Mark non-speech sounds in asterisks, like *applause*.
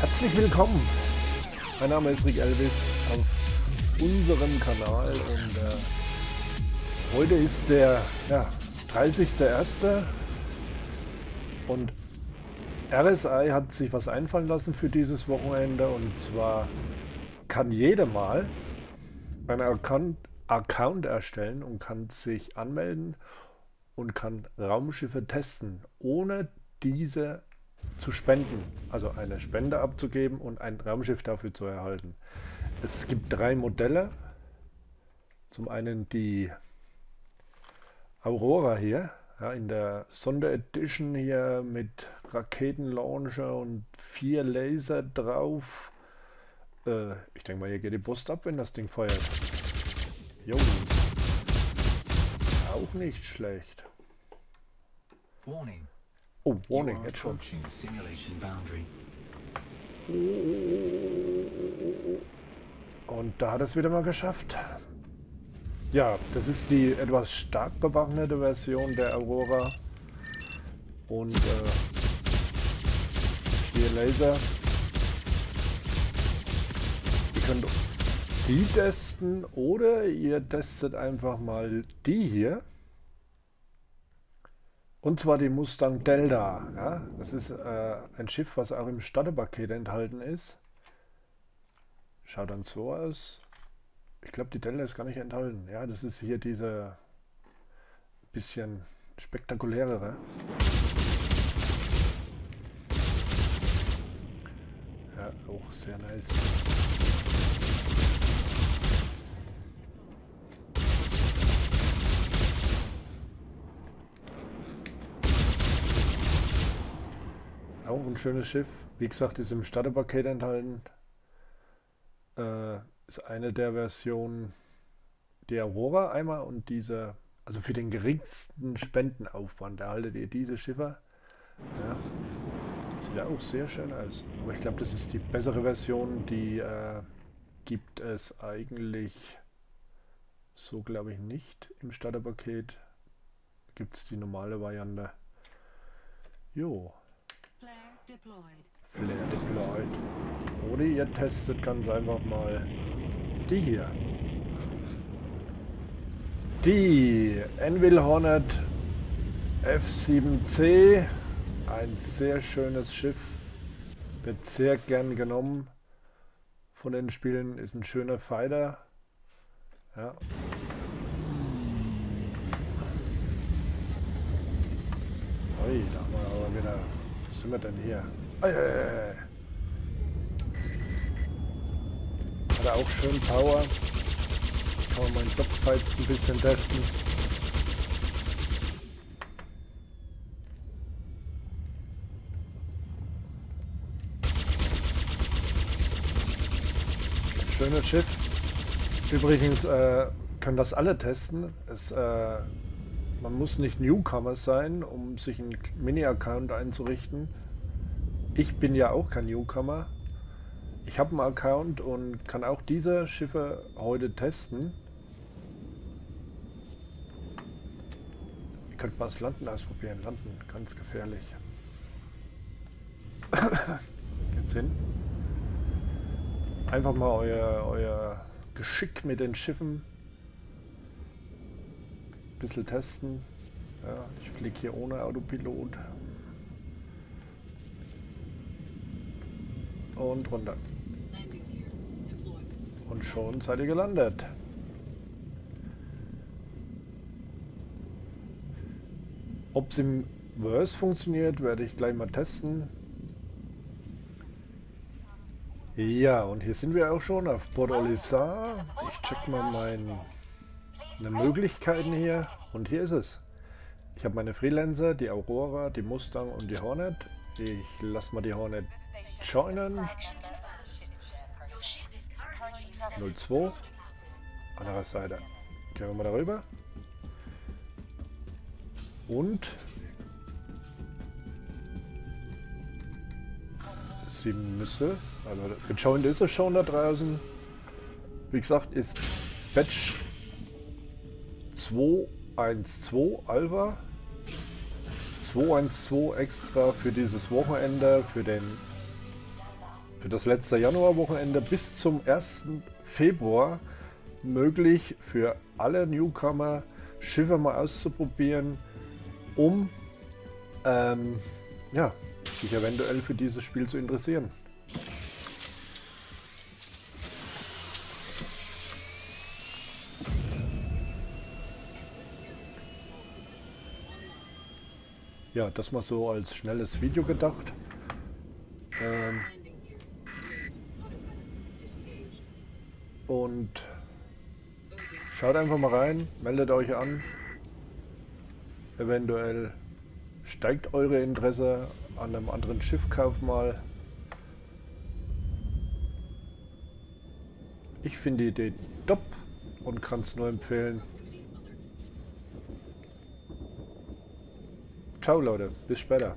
Herzlich willkommen. Mein Name ist Rick Elvis auf unserem Kanal und äh, heute ist der ja, 30.01. und RSI hat sich was einfallen lassen für dieses Wochenende und zwar kann jeder mal einen Account, Account erstellen und kann sich anmelden und kann Raumschiffe testen, ohne diese zu spenden, also eine Spende abzugeben und ein Raumschiff dafür zu erhalten. Es gibt drei Modelle. Zum einen die Aurora hier, ja, in der Sonderedition hier mit Raketenlauncher und vier Laser drauf. Äh, ich denke mal, hier geht die Brust ab, wenn das Ding feuert. Jo. Auch nicht schlecht. Warning. Oh, Warning, jetzt schon. Und da hat es wieder mal geschafft. Ja, das ist die etwas stark bewaffnete Version der Aurora. Und äh, vier Laser. Ihr könnt die testen oder ihr testet einfach mal die hier. Und zwar die Mustang Delta. Ja? Das ist äh, ein Schiff, was auch im Starterpaket enthalten ist. Schaut dann so aus. Ich glaube, die Delta ist gar nicht enthalten. Ja, das ist hier diese bisschen spektakulärere. Ja, auch sehr nice. Auch ein schönes Schiff. Wie gesagt, ist im Starterpaket enthalten. Äh, ist eine der Versionen die Aurora einmal und diese, also für den geringsten Spendenaufwand erhaltet ihr diese Schiffe. Ja. Sieht ja auch sehr schön aus. Aber ich glaube, das ist die bessere Version. Die äh, gibt es eigentlich so, glaube ich, nicht im Starterpaket. Gibt es die normale Variante. Jo. Flare deployed. Oder ihr testet ganz einfach mal die hier. Die Envil Hornet F7C. Ein sehr schönes Schiff. Wird sehr gern genommen von den Spielen. Ist ein schöner Fighter. Ja. Ui, da haben wir aber wieder sind wir denn hier? Hat er auch schön Power. Kann man meinen Dogfights ein bisschen testen. Schönes Schiff. Übrigens äh, können das alle testen. Es äh, man muss nicht Newcomer sein, um sich einen Mini-Account einzurichten. Ich bin ja auch kein Newcomer. Ich habe einen Account und kann auch diese Schiffe heute testen. Ihr könnt mal das Landen ausprobieren. Landen, ganz gefährlich. *coughs* Geht's hin? Einfach mal euer, euer Geschick mit den Schiffen bisschen testen. Ja, ich fliege hier ohne Autopilot. Und runter. Und schon seid ihr gelandet. Ob es im Verse funktioniert, werde ich gleich mal testen. Ja, und hier sind wir auch schon auf Port Olisar. Ich check mal mein eine Möglichkeiten hier. Und hier ist es. Ich habe meine Freelancer, die Aurora, die Mustang und die Hornet. Ich lasse mal die Hornet joinen. 02. Andere Seite. Gehen wir mal darüber. Und sie müsse, also gejoint ist es schon da draußen. Wie gesagt, ist Batch 212 Alpha. 212 extra für dieses Wochenende, für den für das letzte Januarwochenende bis zum 1. Februar möglich für alle Newcomer Schiffe mal auszuprobieren, um ähm, ja, sich eventuell für dieses Spiel zu interessieren. Ja, das mal so als schnelles Video gedacht. Ähm und schaut einfach mal rein, meldet euch an. Eventuell steigt eure Interesse an einem anderen Schiffkauf mal. Ich finde die Idee top und kann es nur empfehlen. Ciao Leute, bis später.